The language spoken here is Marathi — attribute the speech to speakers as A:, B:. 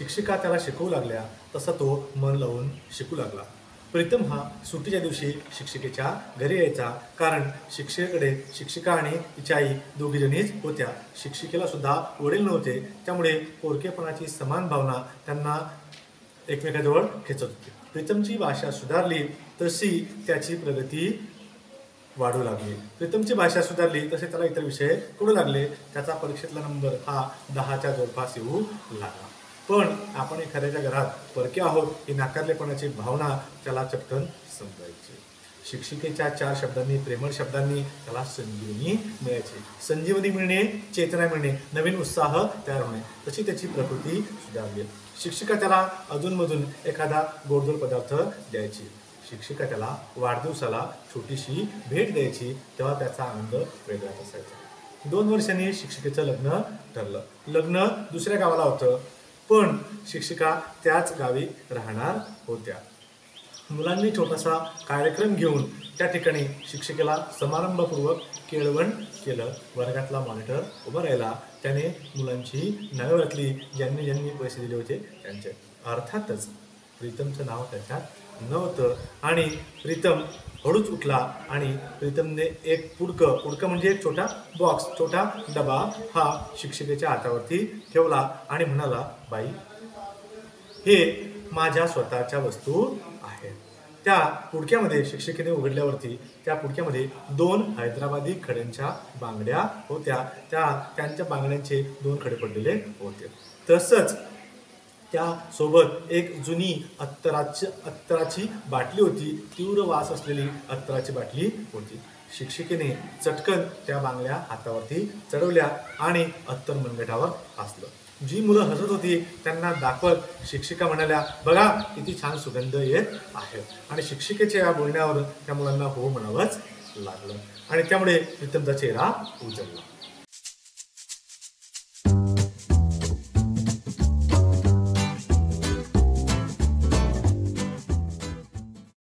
A: शिक्षिका त्याला शिकवू लागल्या तसा तो मन लावून शिकू लागला. प्रीतम हा सुट्टीच्या दिवशी शिक्षिकेच्या घरी यायचा कारण शिक्षिकेकडे शिक्षिका आणि तिची आई दोघीजणीच होत्या. शिक्षिकेला सुद्धा वडील नव्हते त्यामुळे पोरकेपणाची समान भावना त्यांना एकमेकाजवळ खेचत होती. प्रीतमची भाषा सुधारली तशी त्याची प्रगती वाढू लागली. प्रीतमची भाषा सुधारली तसे त्याला इतर विषय कळू लागले. त्याचा परीक्षेतला नंबर हा दहाच्या जवळपास येऊ लागला. पण आपण एखाद्याच्या घरात परके आहोत ही नाकारलेपणाची भावना त्याला चटकन समजायची. शिक्षिकेच्या चार शब्दांनी प्रेमळ शब्दांनी त्याला संजीवनी मिळायची. संजीवनी मिळणे चेतना मिळणे नवीन उत्साह तयार होणे तशी त्याची प्रकृती सुधारली. शिक्षिका त्याला अजूनमधून एखादा गोडधोड पदार्थ द्यायची. शिक्षिका त्याला वाढदिवसाला छोटीशी भेट द्यायची तेव्हा त्याचा आनंद वेगळाच असायचा. दोन वर्षांनी शिक्षिकेचं लग्न ठरलं. लग्न दुसऱ्या गावाला होतं. पण शिक्षिका त्याच गावी राहणार होत्या. मुलांनी छोटासा कार्यक्रम घेऊन त्या ठिकाणी शिक्षिकेला समारंभपूर्वक केळवण केलं. वर्गातला मॉनिटर उभा राहिला. त्याने मुलांची नावे ओळखली. ज्यांनी ज्यांनी पैसे दिले होते त्यांचे. अर्थातच प्रीतमचं नाव त्याच्यात नव्हतं. आणि प्रीतम हळूच उठला आणि प्रीतमने एक पुडकं पुडकं म्हणजे एक छोटा बॉक्स छोटा डबा हा शिक्षिकेच्या हातावरती ठेवला आणि म्हणाला बाई हे माझ्या स्वतःच्या वस्तू आहेत. त्या पुडक्यामध्ये शिक्षिकेने उघडल्यावरती त्या पुडक्यामध्ये दोन हैदराबादी खड्यांच्या बांगड्या होत्या. त्या त्यांच्या बांगड्यांचे दोन खडे पडलेले होते. तसंच त्यासोबत एक जुनी अत्तराची अत्तराची बाटली होती. तीव्र वास असलेली अत्तराची बाटली होती. शिक्षिकेने चटकन त्या बांगड्या हातावरती चढवल्या आणि अत्तर मनगटावर असलं जी मुलं हसत होती त्यांना दाखवत शिक्षिका म्हणाल्या बघा किती छान सुगंध येत आहे. आणि शिक्षिकेच्या या बोलण्यावर त्या मुलांना हो म्हणावंच लागलं. आणि त्यामुळे प्रीतमचा चेहरा उजळला.